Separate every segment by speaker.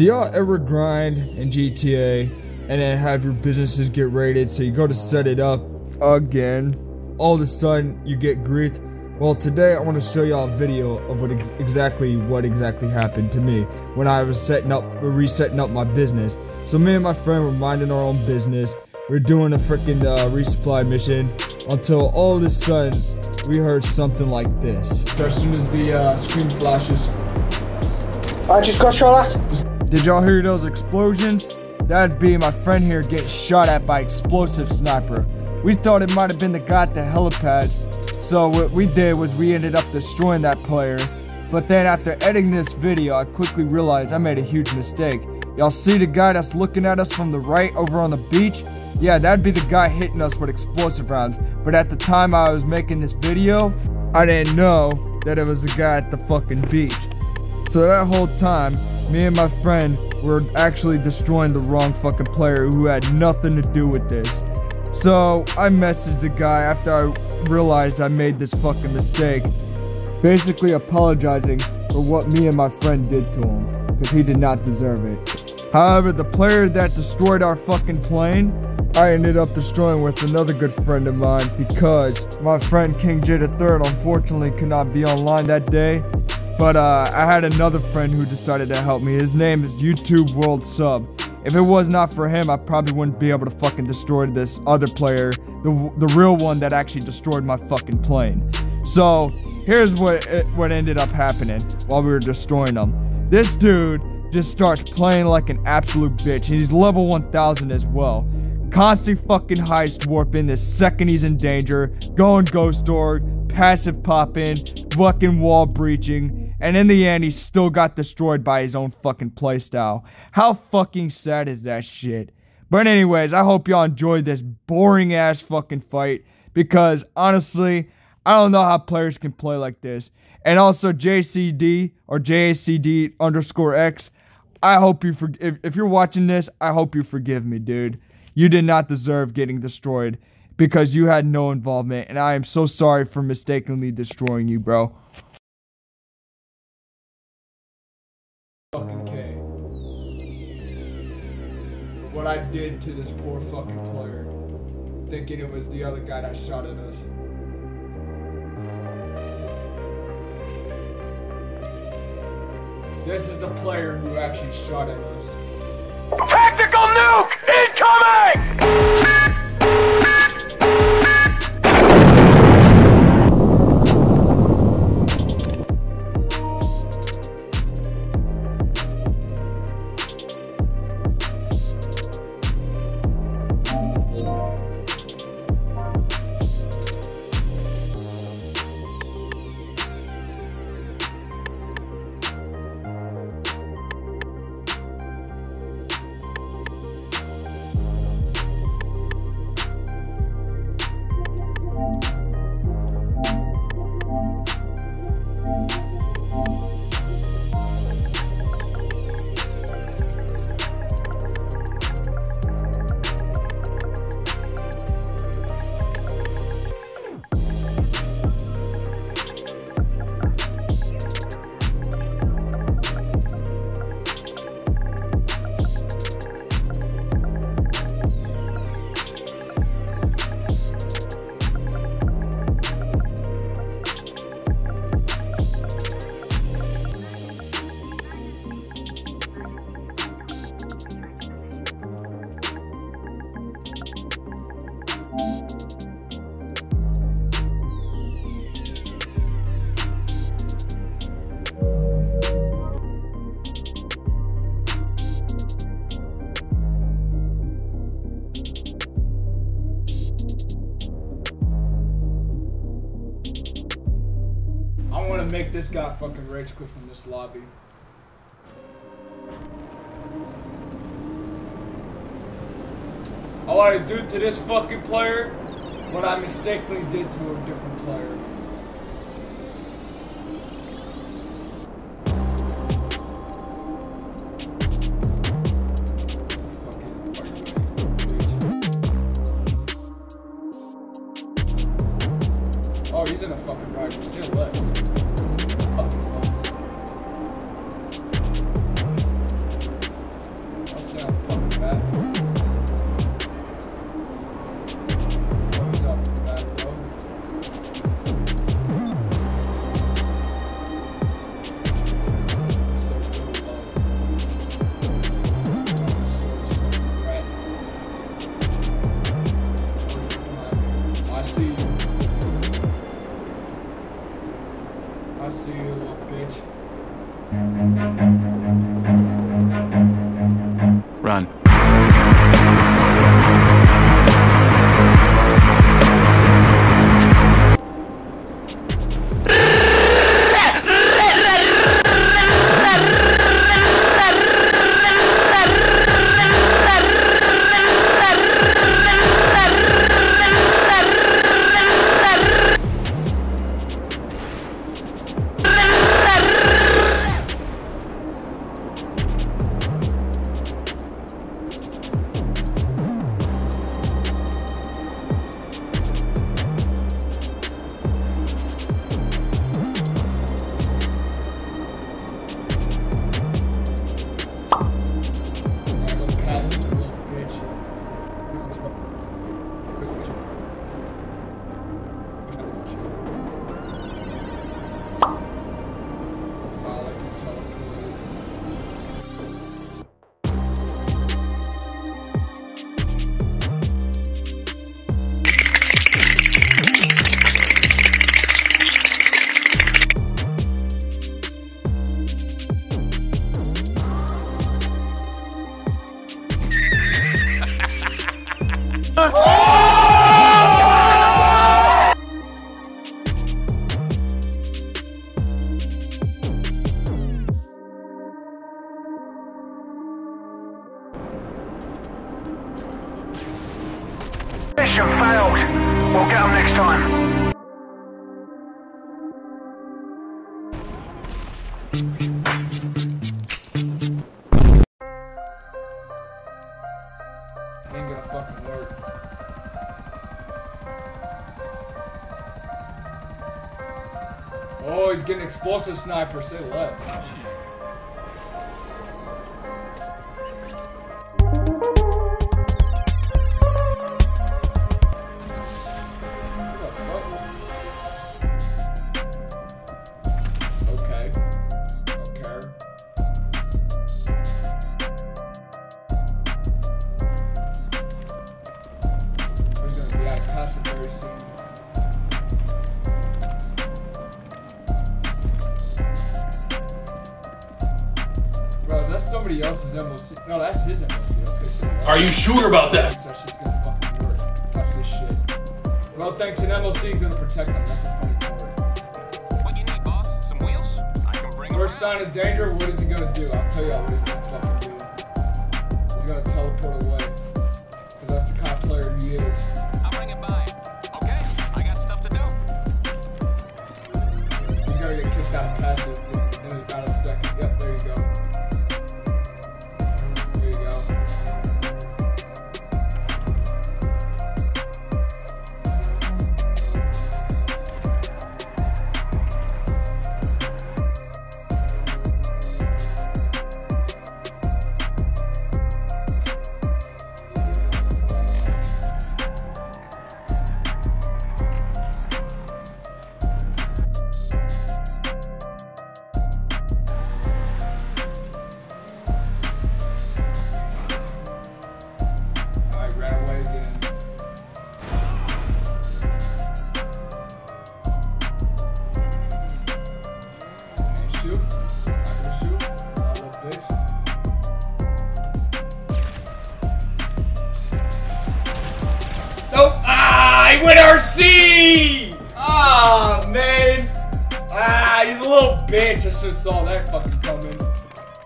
Speaker 1: Do y'all ever grind in GTA and then have your businesses get raided so you go to set it up again? All of a sudden you get griefed. Well, today I want to show y'all a video of what ex exactly what exactly happened to me when I was setting up, resetting up my business. So me and my friend were minding our own business. We are doing a freaking uh, resupply mission until all of a sudden we heard something like this. So as soon as the uh, screen flashes,
Speaker 2: I just got shot at.
Speaker 1: Did y'all hear those explosions? That'd be my friend here getting shot at by explosive sniper. We thought it might have been the guy at the helipad, so what we did was we ended up destroying that player. But then after editing this video, I quickly realized I made a huge mistake. Y'all see the guy that's looking at us from the right over on the beach? Yeah, that'd be the guy hitting us with explosive rounds. But at the time I was making this video, I didn't know that it was the guy at the fucking beach. So that whole time, me and my friend were actually destroying the wrong fucking player who had nothing to do with this. So I messaged the guy after I realized I made this fucking mistake, basically apologizing for what me and my friend did to him, because he did not deserve it. However, the player that destroyed our fucking plane, I ended up destroying with another good friend of mine because my friend King J III unfortunately could not be online that day. But uh, I had another friend who decided to help me. His name is YouTube World Sub. If it was not for him, I probably wouldn't be able to fucking destroy this other player, the the real one that actually destroyed my fucking plane. So here's what it, what ended up happening while we were destroying them. This dude just starts playing like an absolute bitch, he's level 1000 as well. Constant fucking heist warp in the second he's in danger, going ghost org, passive popping, fucking wall breaching, and in the end, he still got destroyed by his own fucking playstyle. How fucking sad is that shit? But anyways, I hope y'all enjoyed this boring ass fucking fight. Because honestly, I don't know how players can play like this. And also JCD or JACD underscore X. I hope you for if, if you're watching this, I hope you forgive me, dude. You did not deserve getting destroyed because you had no involvement, and I am so sorry for mistakenly destroying you, bro. What I did to this poor fucking player. Thinking it was the other guy that shot at us. This is the player who actually shot at us.
Speaker 3: Tactical nuke incoming!
Speaker 1: Fucking rage quit from this lobby. I want to do to this fucking player what I mistakenly did to a different player.
Speaker 3: Explosive sniper. Say less. Somebody else's MOC. No, that's his MOC. Okay, so
Speaker 4: Are you sure about that?
Speaker 3: that shit's gonna fucking work. Watch this shit. Well, thanks, an MOC is gonna protect them. That's the funny part.
Speaker 5: What you need, boss? Some wheels? I can bring 'em
Speaker 3: First sign of danger, what is he gonna do? I'll tell you what he's gonna fucking bitch. I should have saw that fucking coming.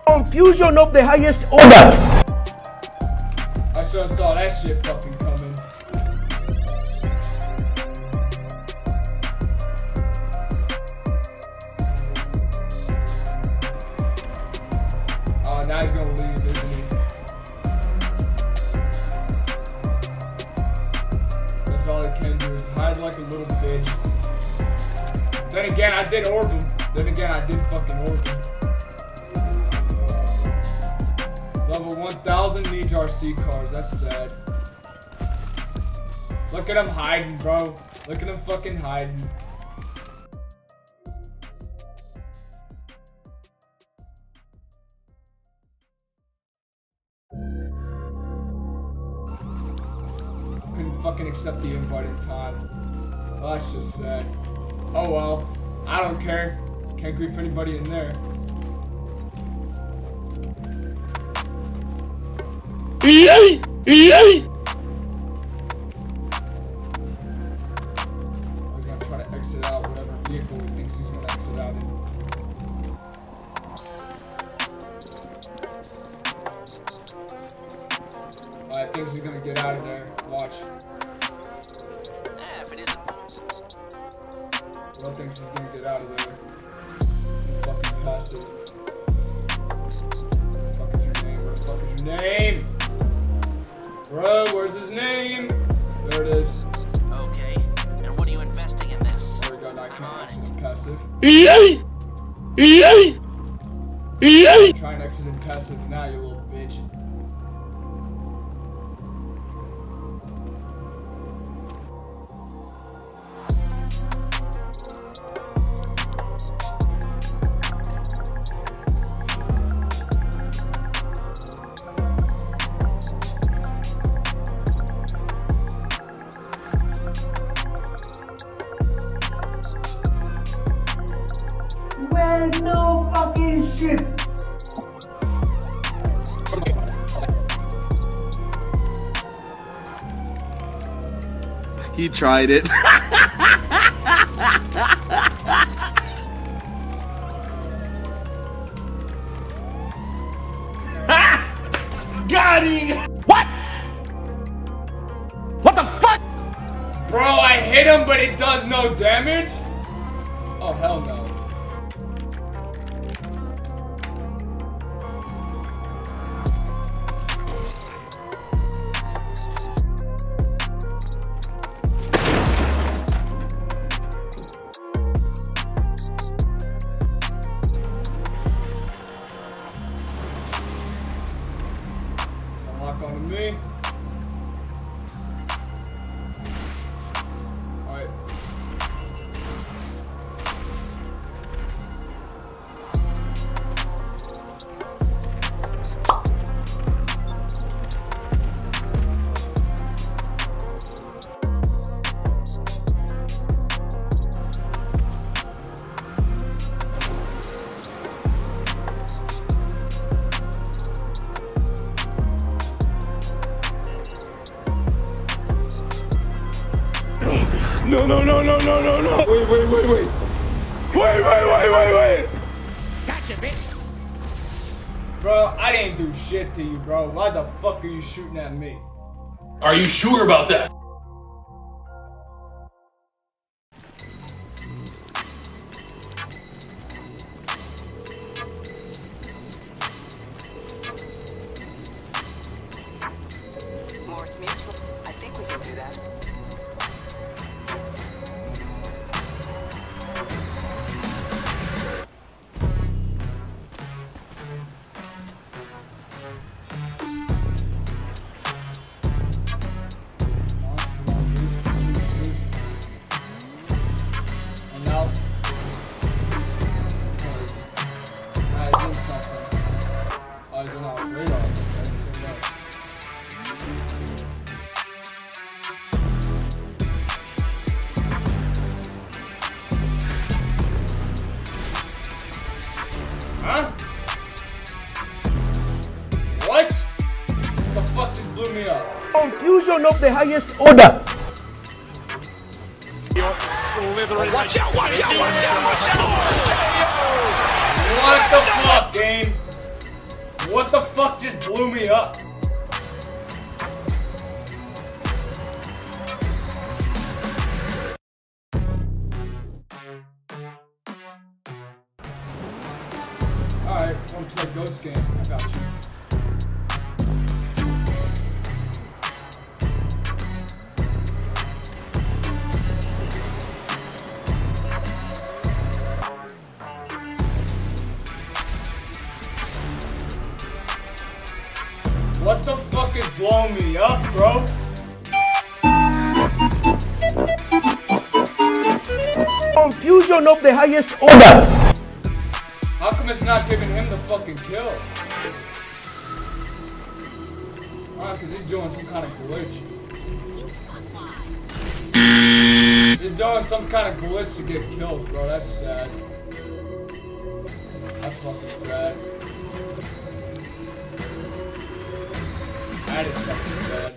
Speaker 6: Confusion of the highest order.
Speaker 3: I should have saw that shit fucking hiding, bro. Look at him fucking hiding. Couldn't fucking accept the invite in time. Well, that's just sad. Oh well. I don't care. Can't grief anybody in there. Yay! Yay! Now
Speaker 5: you. tried it.
Speaker 3: Got him! What? What the fuck? Bro, I hit him, but it does no damage? Oh, hell no. shooting at me.
Speaker 7: Are you sure about that?
Speaker 6: of the highest order. one of the highest order.
Speaker 3: How come it's not giving him the fucking kill? Ah, cause he's doing some kind of glitch. He's doing some kind of glitch to get killed, bro. That's sad. That's fucking sad. That is fucking sad.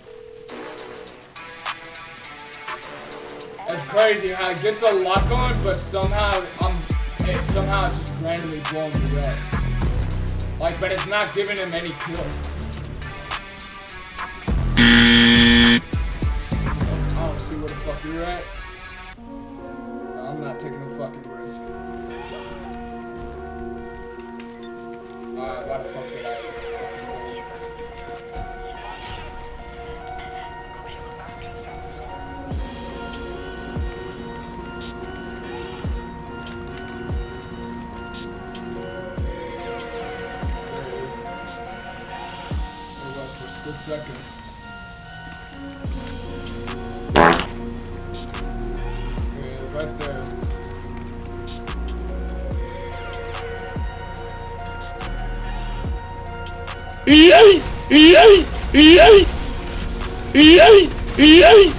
Speaker 3: Crazy how it gets a lock on, but somehow um, I'm it somehow it's just randomly blowing me up. Like, but it's not giving him any kill. I don't see where the fuck you're at. Second. There it is, right there.
Speaker 6: EA! EA! EA! EA! EA!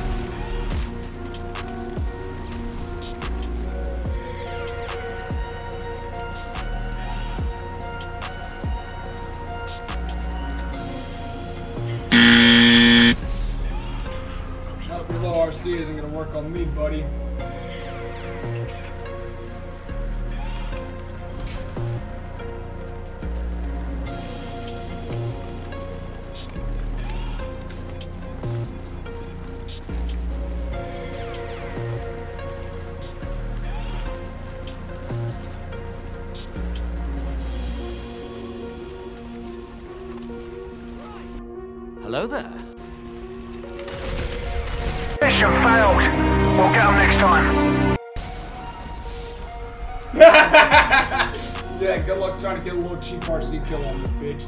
Speaker 3: To get a little cheap RC kill on this bitch.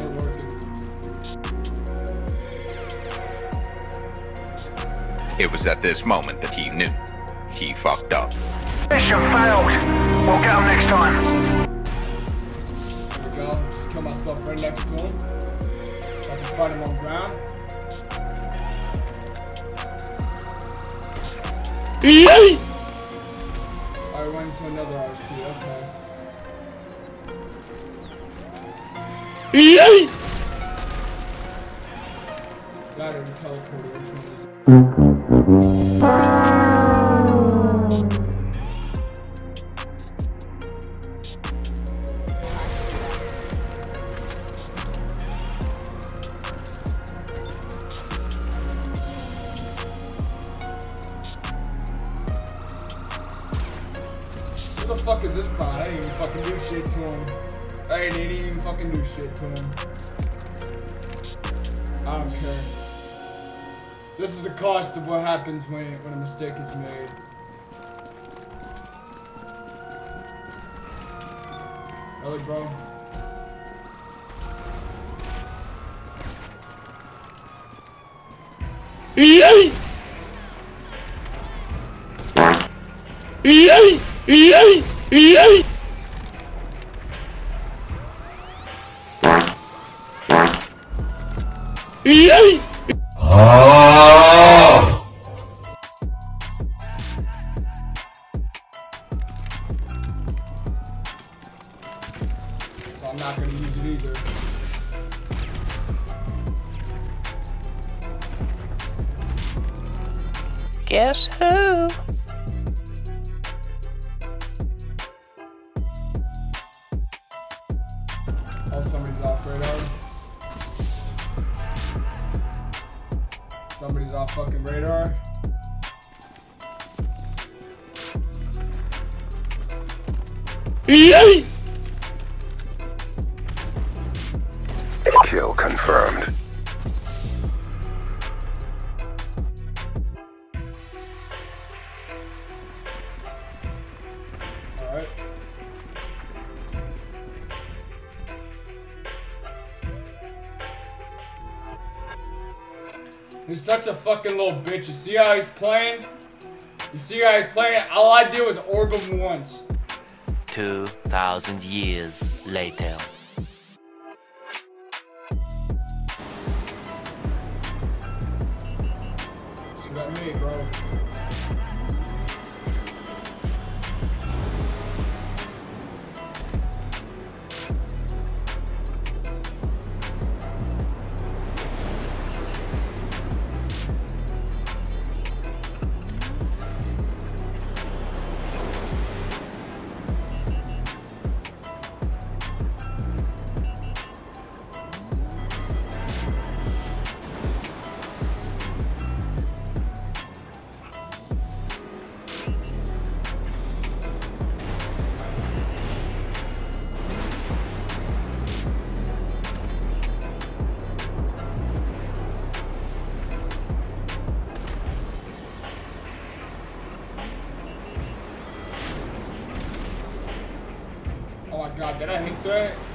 Speaker 3: Ain't working.
Speaker 4: It was at this moment that he knew. He fucked up.
Speaker 2: Mission failed. We'll get them next time.
Speaker 3: There we go. Just kill myself right next to him. So I can fight him on ground.
Speaker 6: EA!
Speaker 3: I went to another RC, okay.
Speaker 6: EA!
Speaker 3: Got it, we cost of what happens when, when a mistake is made. Really, bro?
Speaker 6: EA! EA! EA! EA! EA!
Speaker 3: So ah. Such a fucking little bitch. You see how he's playing? You see how he's playing? All I did was orb him once.
Speaker 5: 2,000 years later.
Speaker 3: Shoot at me, bro. Right.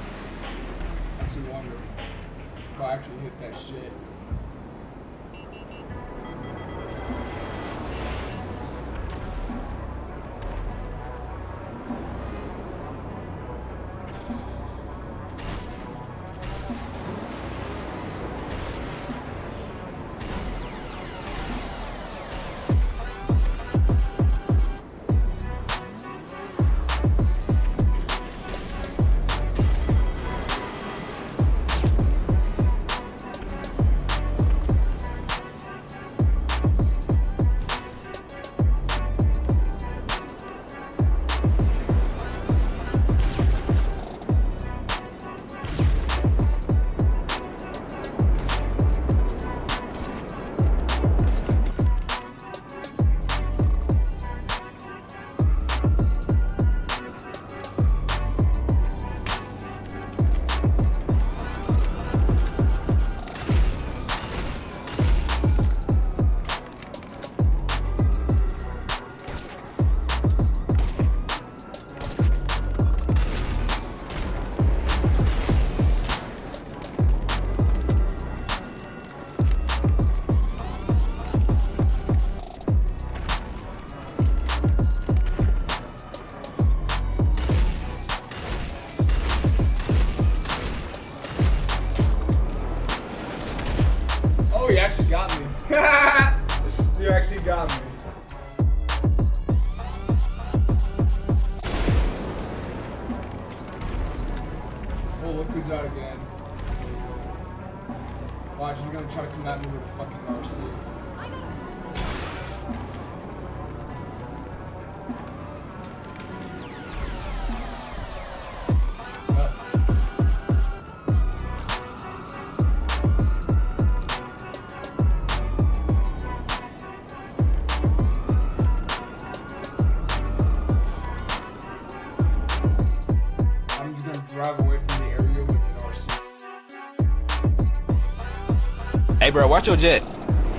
Speaker 3: bro. Watch your jet.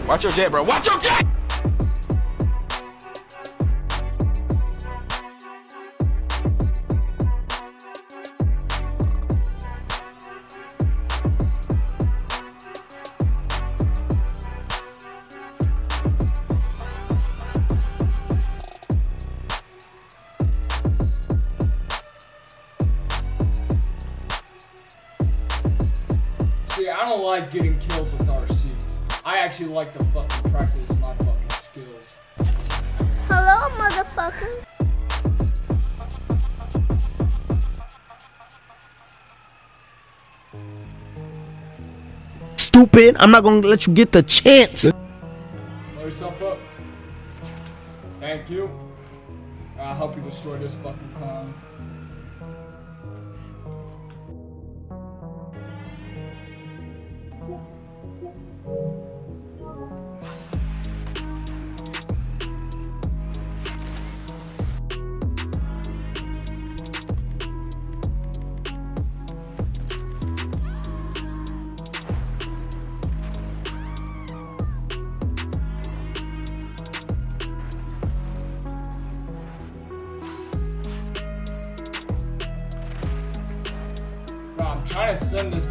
Speaker 3: Watch your jet, bro. Watch your jet!
Speaker 8: stupid. I'm not gonna let you get the chance.
Speaker 9: Blow yourself up. Thank you. I'll help you destroy this fucking clown.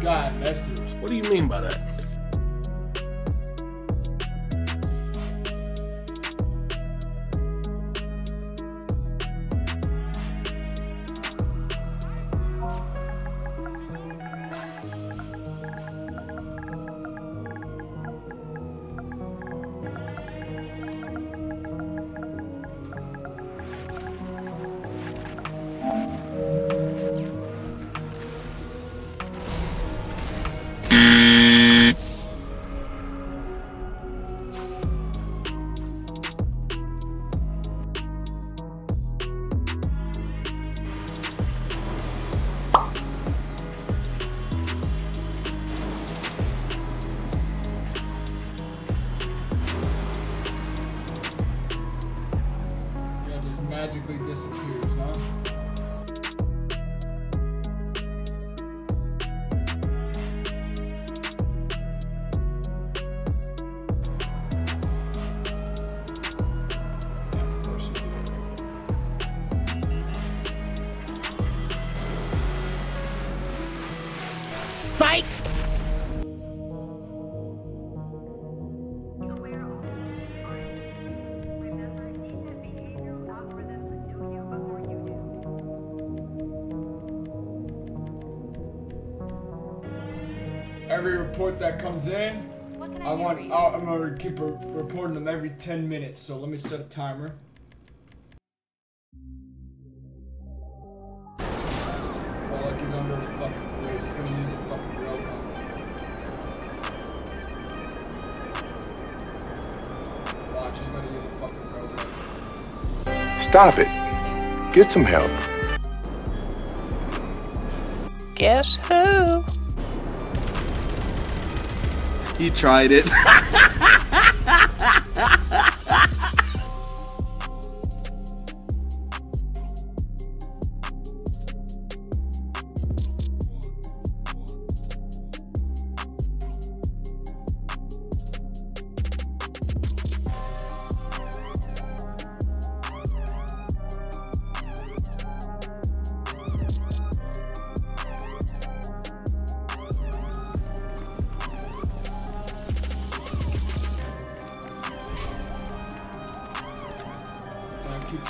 Speaker 9: God.
Speaker 4: What do you mean by that?
Speaker 3: Report that comes in, I, want. I, I'm gonna keep re reporting them every 10 minutes. So let me set a timer. Oh, like he's under the fucking bridge. He's gonna use a fucking railgun. Watch, he's gonna use a fucking railgun.
Speaker 6: Stop it. Get some help.
Speaker 5: Guess who?
Speaker 10: He tried it.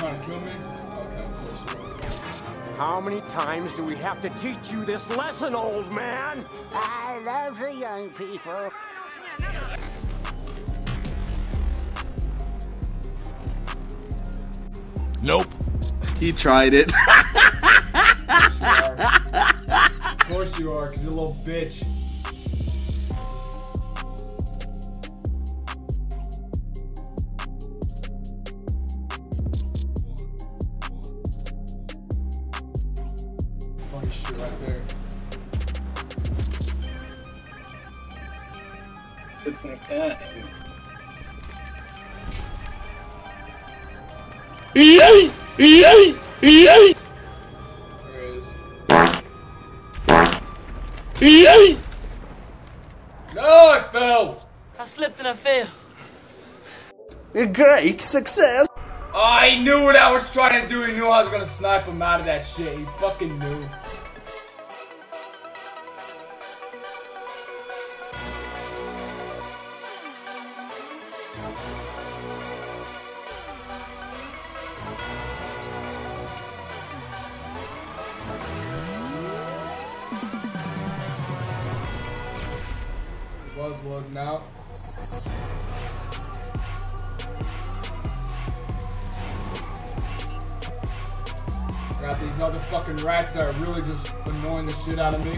Speaker 3: trying to kill me? Okay, of course you will.
Speaker 11: How many times do we have to teach you this lesson, old man?
Speaker 12: I love the young people.
Speaker 10: Nope. He tried it.
Speaker 3: Of course you are, because you're a little bitch.
Speaker 10: Success.
Speaker 3: Oh, I knew what I was trying to do. He knew I was gonna snipe him out of that shit. He fucking knew. Was loading out. These other fucking rats that are really just annoying the shit out of me.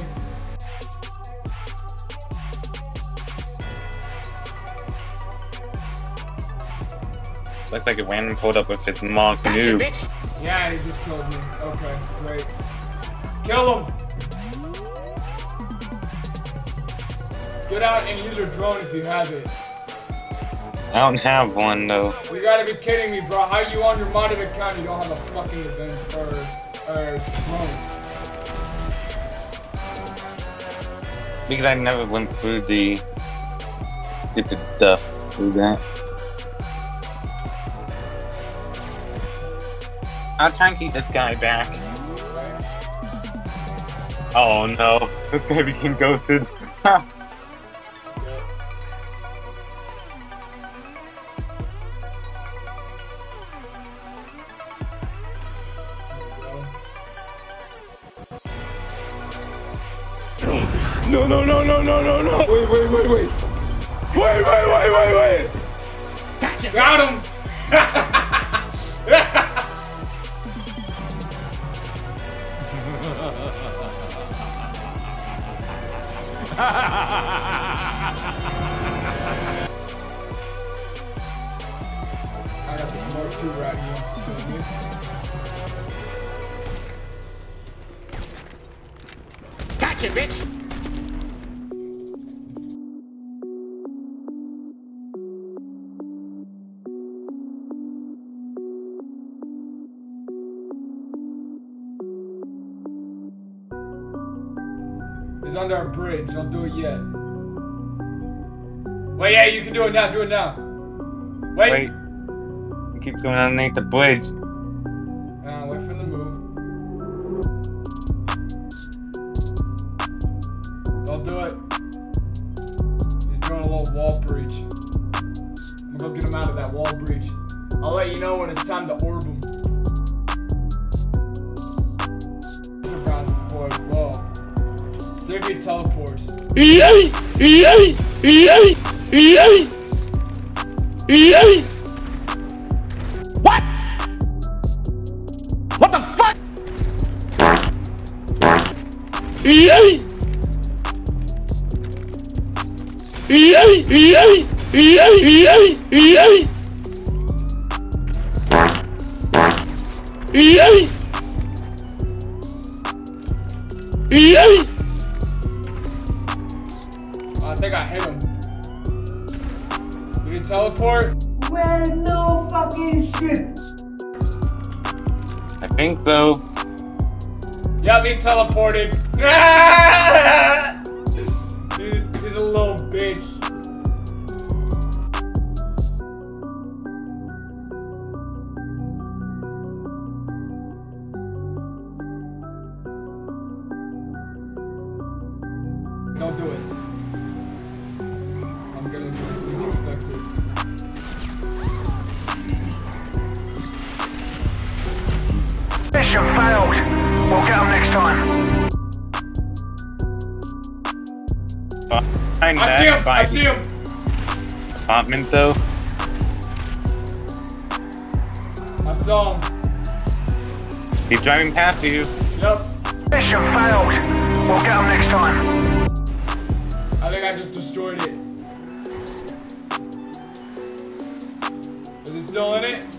Speaker 13: Looks like a random pulled up with his Mark noob.
Speaker 3: Yeah, he just killed me. Okay, great. Kill him! Get out and use your drone if you have it.
Speaker 13: I don't have one though.
Speaker 3: You gotta be kidding me, bro. How are you on your modded account you don't have a fucking event or,
Speaker 13: Because I never went through the stupid stuff through that. I'll try and keep this guy back. Oh no, this guy became ghosted.
Speaker 6: No, no, no, no, no, no, no. Wait, wait, wait, wait. Wait, wait, wait, wait, wait.
Speaker 3: Gotcha. Got him! I got this Mark II rat who wants to kill me.
Speaker 11: Gotcha, bitch!
Speaker 3: He's under a bridge. Don't do it yet. Wait, yeah, you can do it now. Do it now. Wait.
Speaker 13: Wait. He keeps going underneath the bridge.
Speaker 3: Uh, wait for the move. Don't do it. He's doing a little wall breach. I'm gonna go get him out of that wall breach. I'll let you know when it's time to orb him.
Speaker 11: What? What the fuck?
Speaker 6: EA! EA!
Speaker 3: I think I hit him. Did he teleport?
Speaker 14: Man, no fucking shit.
Speaker 13: I think so.
Speaker 3: Yep, he teleported. Dude, he's a little bitch.
Speaker 13: By
Speaker 3: I see him!
Speaker 13: apartment though.
Speaker 3: I saw him.
Speaker 13: He's driving past you.
Speaker 3: Yep.
Speaker 2: Mission failed. We'll get them next time.
Speaker 3: I think I just destroyed it. Is it still in it?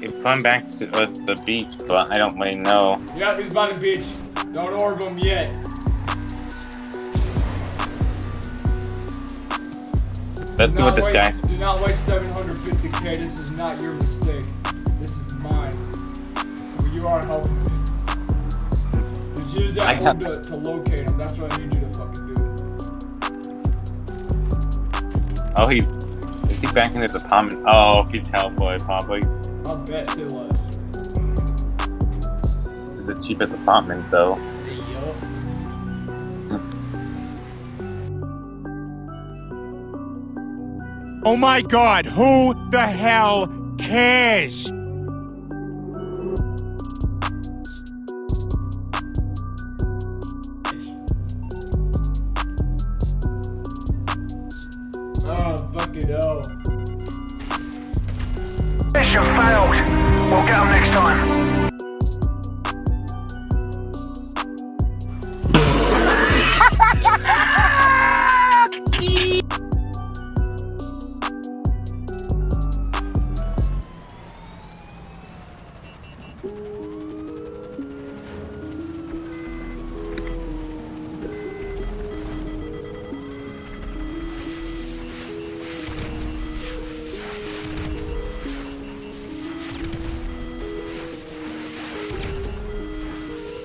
Speaker 13: He's coming back to uh, the beach, but I don't really know.
Speaker 3: Yep, he's by the beach. Don't orb him yet.
Speaker 13: Let's
Speaker 3: Do
Speaker 13: see what this
Speaker 3: waste-
Speaker 13: guy.
Speaker 3: Do not waste 750k. This is not your mistake. This is mine. Well, you are helping me. Just use that
Speaker 13: have-
Speaker 3: to, to locate him. That's what I need you to fucking do.
Speaker 13: Oh, he is he back in his apartment? Oh, he teleported probably.
Speaker 3: I'll bet it was.
Speaker 13: It's the cheapest apartment though.
Speaker 11: Oh my god, who the hell cares?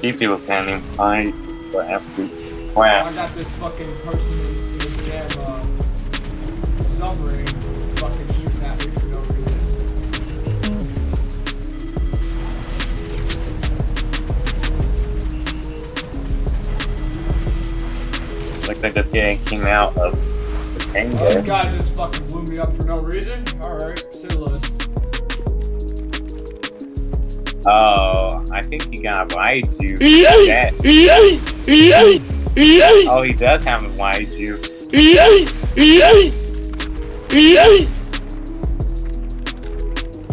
Speaker 13: These people can't even fight for every
Speaker 3: I
Speaker 13: crap.
Speaker 3: got this fucking person in this damn uh, submarine fucking shooting at me for no reason.
Speaker 13: Looks like this guy came out of the
Speaker 3: Oh, this guy just fucking blew me up for no reason. Alright.
Speaker 13: Oh, I think he got Raiju.
Speaker 6: EA!
Speaker 13: That-! Oh, he does have a!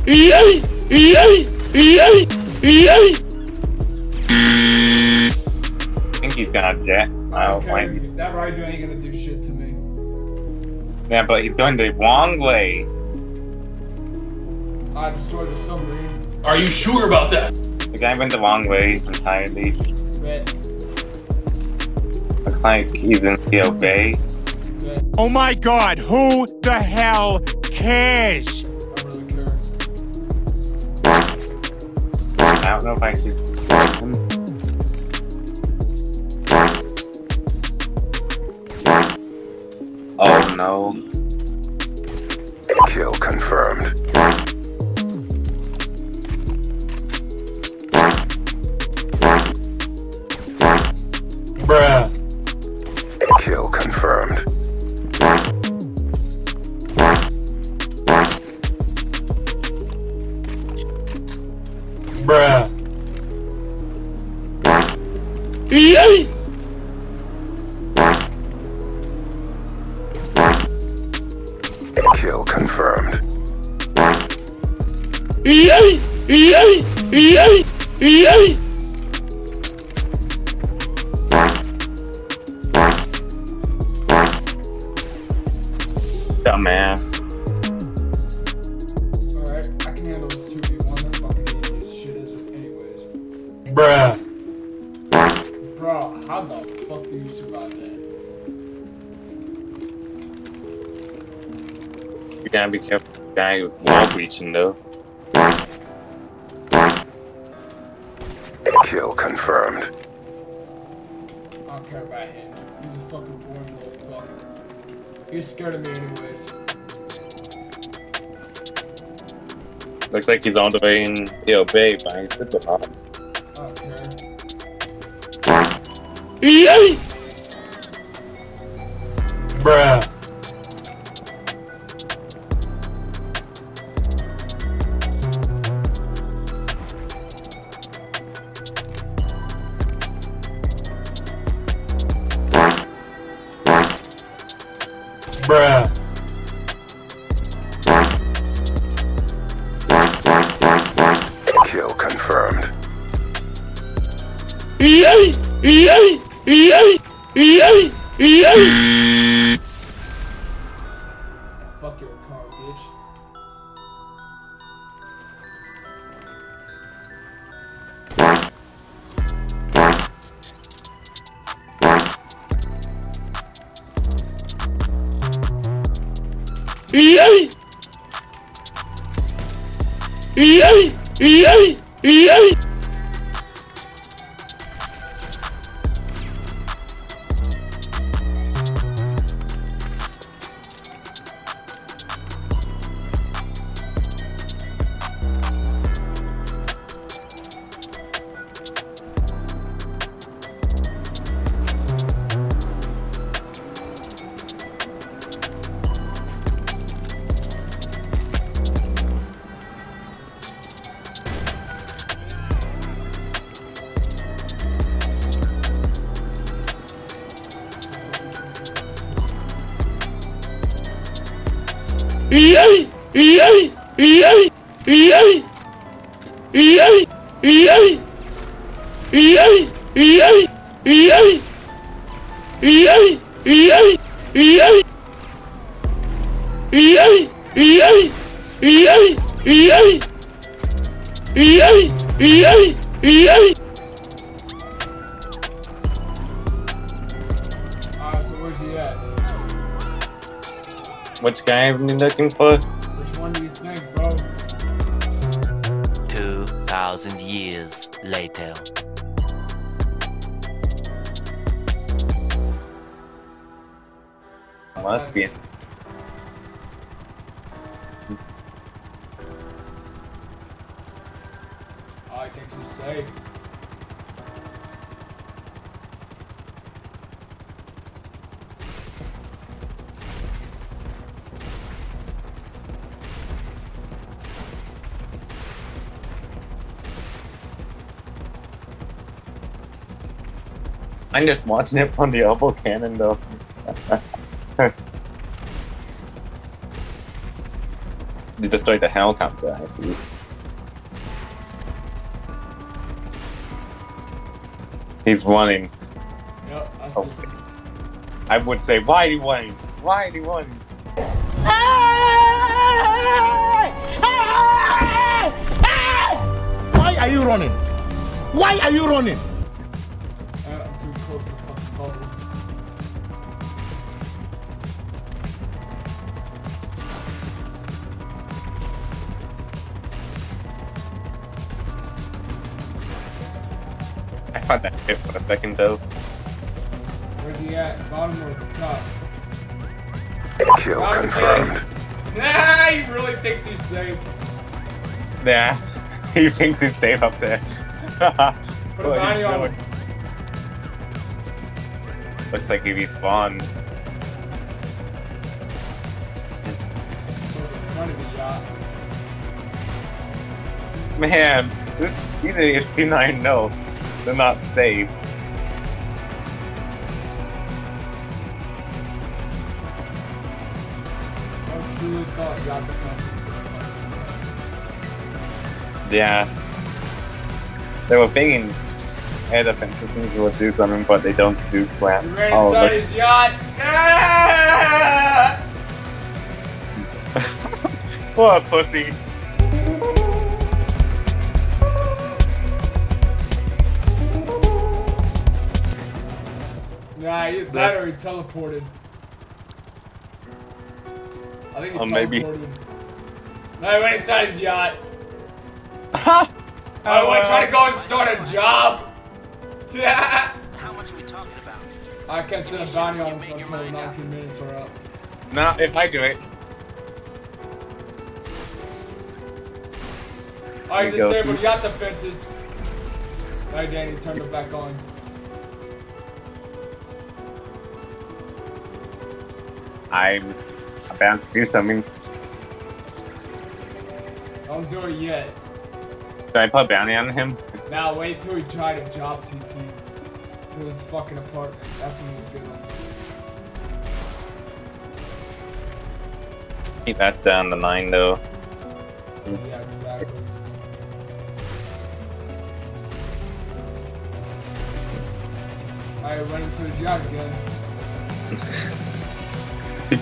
Speaker 6: EA! EA!
Speaker 13: I think he's got a jet. I don't
Speaker 3: Okay,
Speaker 13: mind.
Speaker 3: that Raiju ain't gonna do shit to me.
Speaker 13: Yeah, but he's going the wrong way.
Speaker 3: I destroyed the submarine.
Speaker 7: Are you sure about that?
Speaker 13: The guy went the wrong way entirely.
Speaker 3: Bet.
Speaker 13: Looks like he's in the Bay.
Speaker 11: Oh my god, who the hell cares?
Speaker 3: I really care.
Speaker 13: I don't know if I should. Oh no. Be careful. The guy who's wall breaching though.
Speaker 15: Kill confirmed.
Speaker 3: I don't care about him. He's a fucking boring little fuck. He's scared of me anyways.
Speaker 13: Looks like he's on the way in PO Bay buying super bots.
Speaker 3: I don't care.
Speaker 6: EA! Bruh. Bruh.
Speaker 3: I think he's safe.
Speaker 13: I'm just watching it from the elbow cannon though. you destroyed the helicopter, I see. He's running.
Speaker 3: Yep, I see.
Speaker 13: Oh. I would say, why are you running? Why are you running?
Speaker 10: Why are you running? Why are you running?
Speaker 13: I thought that hit for a second though.
Speaker 3: Where's he at? Bottom or top?
Speaker 15: Kill
Speaker 3: Bottom
Speaker 15: confirmed.
Speaker 3: safe. Nah, he really thinks he's safe.
Speaker 13: Yeah, he thinks he's safe up there.
Speaker 3: Put a
Speaker 13: What
Speaker 3: bounty on him.
Speaker 13: Looks like he respawned.
Speaker 3: In front of the yacht.
Speaker 13: Man, this, these idiots do not know. They're not safe.
Speaker 3: I truly thought yacht the
Speaker 13: Yeah. They were thinking air defense systems would do something, but they don't do crap.
Speaker 3: You ran
Speaker 13: Oh, look.
Speaker 3: his yacht. Ah!
Speaker 13: what a pussy.
Speaker 3: Nah, he that or he teleported. I think he
Speaker 13: Oh, maybe.
Speaker 3: teleported. No, he went inside his yacht. Oh, I want to try to go and oh, start a job.
Speaker 2: How much are we talking about?
Speaker 3: I can't set a bounty on him until 19 minutes are up.
Speaker 13: No, if I do it.
Speaker 3: Alright,
Speaker 13: There you go.
Speaker 3: disabled yacht defenses. Alright, Danny, turn it back on.
Speaker 13: I'm about to do something.
Speaker 3: Don't do it yet.
Speaker 13: Should I put bounty on him?
Speaker 3: Now wait till he tried to job TP to his fucking apartment. That's when he's good one.
Speaker 13: Keep that down to nine though.
Speaker 3: Yeah, exactly. Alright, run into his yacht again.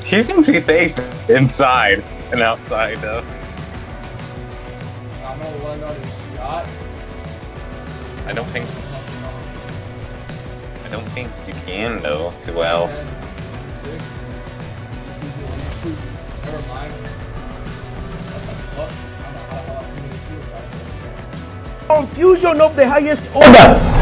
Speaker 13: He thinks he's safe inside and outside though.
Speaker 3: I'm gonna run on his yacht.
Speaker 13: I don't think. I don't think you can though too well.
Speaker 3: Never mind. What the fuck? I don't know how I committed suicide.
Speaker 14: Confusion of the highest order.